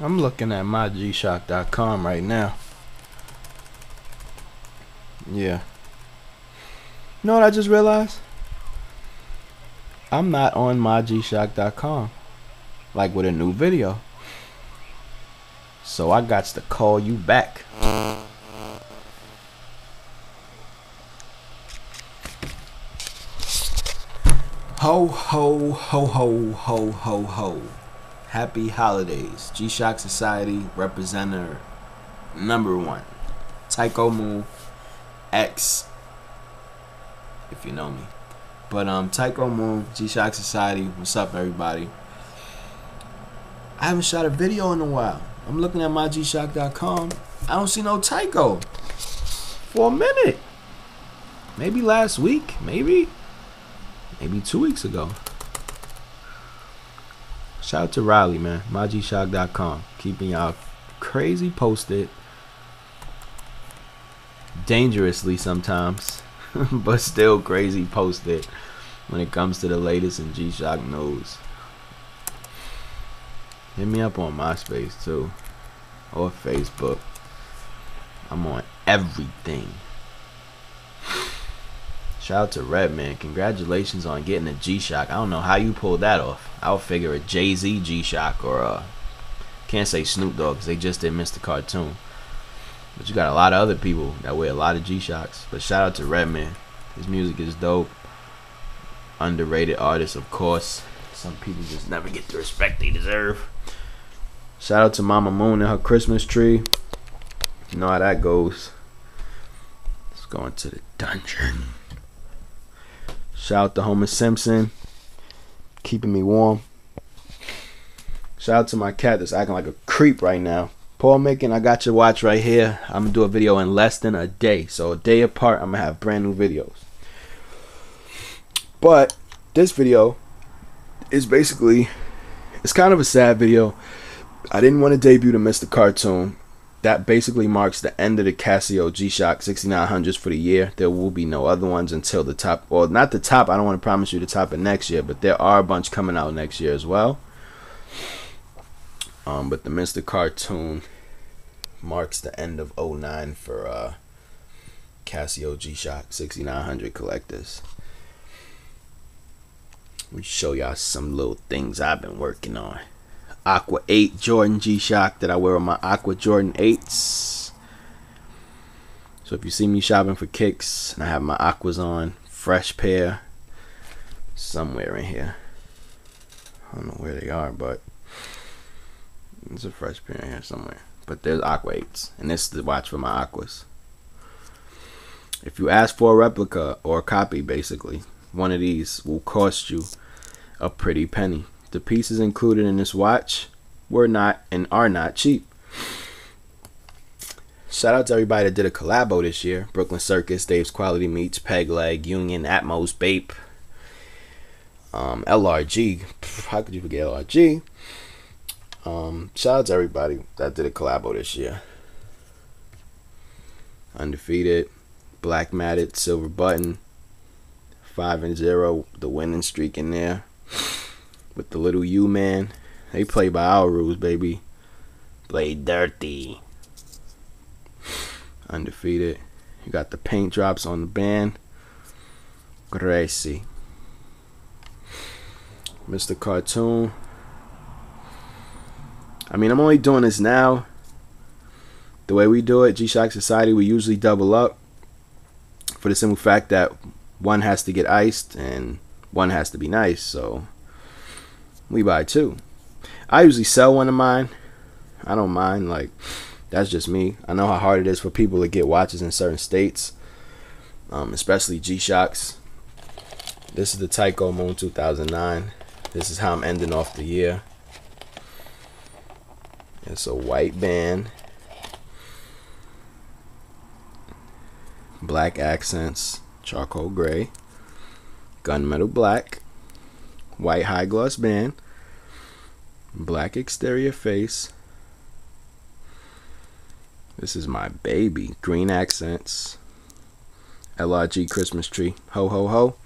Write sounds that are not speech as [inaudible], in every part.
I'm looking at mygshock.com right now. Yeah. You know what I just realized? I'm not on mygshock.com. Like with a new video. So I got to call you back. Ho ho ho ho ho ho ho. Happy holidays. G Shock Society representative number one. Tyko Moon X if you know me. But um Tyko Moon, G Shock Society, what's up everybody? I haven't shot a video in a while. I'm looking at mygshock.com. I don't see no Tyko. For a minute. Maybe last week, maybe. Maybe two weeks ago. Shout out to Riley, man. MyGShock.com. Keeping y'all crazy posted. Dangerously sometimes. [laughs] but still crazy posted when it comes to the latest in G-Shock news. Hit me up on MySpace too. Or Facebook. I'm on everything. Shout out to Redman. Congratulations on getting a G-Shock. I don't know how you pulled that off. I'll figure a Jay-Z G-Shock or a... Can't say Snoop Dogg because they just did Mr. Cartoon. But you got a lot of other people that wear a lot of G-Shocks. But shout out to Redman. His music is dope. Underrated artist, of course. Some people just never get the respect they deserve. Shout out to Mama Moon and her Christmas tree. You know how that goes. Let's go into the dungeon. Shout out to Homer Simpson. Keeping me warm. Shout out to my cat that's acting like a creep right now. Paul Macon, I got your watch right here. I'm gonna do a video in less than a day. So a day apart, I'm gonna have brand new videos. But this video is basically it's kind of a sad video. I didn't want to debut the Mr. Cartoon. That basically marks the end of the Casio G-Shock 6900s for the year. There will be no other ones until the top. Well, not the top. I don't want to promise you the top of next year, but there are a bunch coming out next year as well. Um, but the Mr. Cartoon marks the end of 09 for uh, Casio G-Shock 6900 collectors. Let me show y'all some little things I've been working on. Aqua 8 Jordan G-Shock that I wear on my Aqua Jordan 8s. So if you see me shopping for kicks and I have my Aquas on, fresh pair, somewhere in here. I don't know where they are, but there's a fresh pair in here somewhere. But there's Aqua 8s, and this is the watch for my Aquas. If you ask for a replica or a copy, basically, one of these will cost you a pretty penny. The pieces included in this watch were not and are not cheap. Shout out to everybody that did a collabo this year. Brooklyn Circus, Dave's Quality Meats, Peg Leg, Union, Atmos, Bape, um, LRG. How could you forget LRG? Um, shout out to everybody that did a collabo this year. Undefeated, Black Matted, Silver Button, 5 and 0, the winning streak in there with the little U man. They play by our rules, baby. Play dirty. Undefeated. You got the paint drops on the band. Gracie. Mr. Cartoon. I mean, I'm only doing this now. The way we do it, G Shock Society, we usually double up for the simple fact that one has to get iced and one has to be nice. So we buy two. I usually sell one of mine. I don't mind. Like, that's just me. I know how hard it is for people to get watches in certain states, um, especially G Shocks. This is the Tyko Moon 2009. This is how I'm ending off the year. It's a white band. Black accents, charcoal gray, gunmetal black, white high gloss band, black exterior face. This is my baby. Green accents. LRG Christmas tree. Ho ho ho.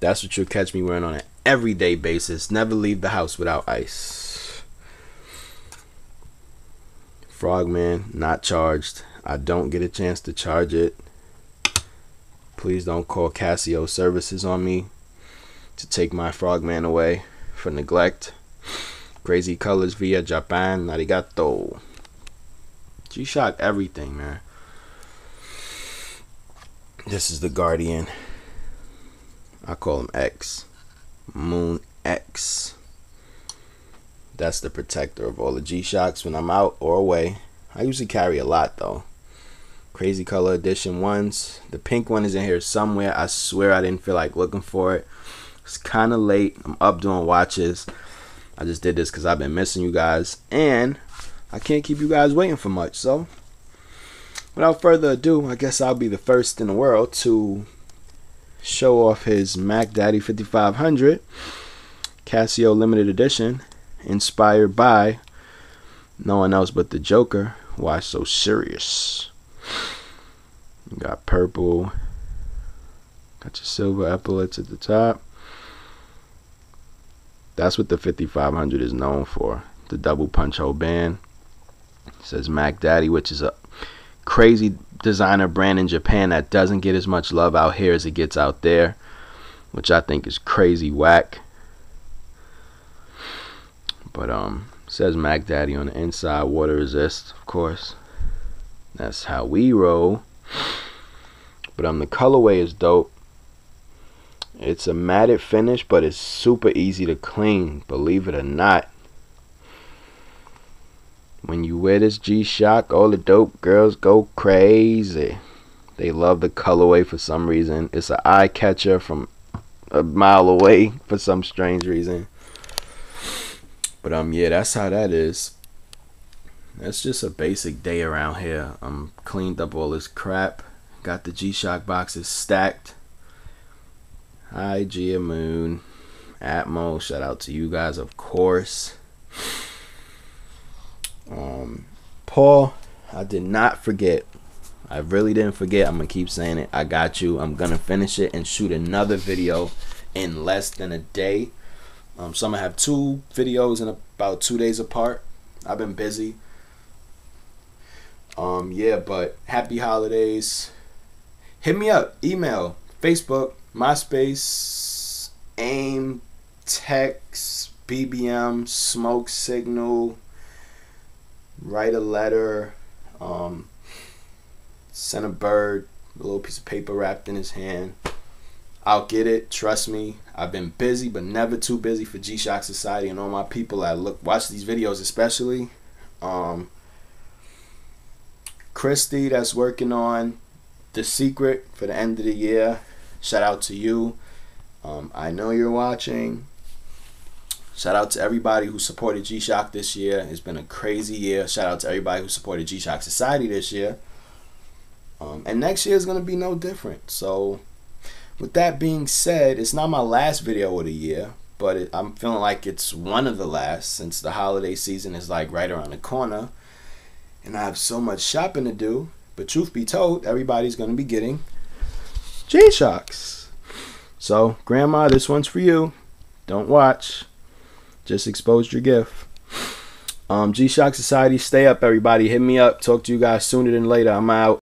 That's what you'll catch me wearing on an everyday basis. Never leave the house without ice. Frogman, not charged. I don't get a chance to charge it. Please don't call Casio services on me to take my Frogman away for neglect. Crazy colors via Japan. Arigato. G-Shock everything, man. This is the Guardian. I call him X. Moon X. That's the protector of all the G-Shocks when I'm out or away. I usually carry a lot though. Crazy Color Edition ones. The pink one is in here somewhere. I swear I didn't feel like looking for it. It's kind of late. I'm up doing watches. I just did this because I've been missing you guys. And I can't keep you guys waiting for much. So, without further ado, I guess I'll be the first in the world to show off his Mac Daddy 5500 Casio limited edition inspired by no one else but the Joker. Why so serious? You got purple. Got your silver epaulets at the top. That's what the 5500 is known for. The double punch hole band. It says Mac Daddy, which is a crazy designer brand in Japan that doesn't get as much love out here as it gets out there, which I think is crazy whack. But um, says Mac Daddy on the inside, water resist, of course. That's how we roll. But um, the colorway is dope. It's a matted finish, but it's super easy to clean, believe it or not. When you wear this G-Shock, all the dope girls go crazy. They love the colorway for some reason. It's an eye catcher from a mile away for some strange reason. But um yeah, that's how that is. That's just a basic day around here. I'm cleaned up all this crap. Got the G-Shock boxes stacked. Hi Gia Moon. Atmo, shout out to you guys of course. Um Paul, I did not forget. I really didn't forget. I'm gonna keep saying it. I got you. I'm gonna finish it and shoot another video in less than a day. Um, so I'm gonna have two videos in about two days apart. I've been busy. Um, yeah, but happy holidays. Hit me up, email, Facebook, MySpace, AIM, text, BBM, smoke signal, write a letter, um, send a bird, a little piece of paper wrapped in his hand. I'll get it. Trust me. I've been busy, but never too busy for G Shock Society and all my people I look watch these videos, especially. Um, Christy, that's working on the secret for the end of the year. Shout out to you. Um, I know you're watching. Shout out to everybody who supported G Shock this year. It's been a crazy year. Shout out to everybody who supported G Shock Society this year. Um, and next year is going to be no different. So with that being said, it's not my last video of the year, but it, I'm feeling like it's one of the last since the holiday season is like right around the corner. And I have so much shopping to do. But truth be told, everybody's going to be getting G Shocks. So, Grandma, this one's for you. Don't watch. Just exposed your gift. Um, G Shock Society, stay up, everybody. Hit me up. Talk to you guys sooner than later. I'm out.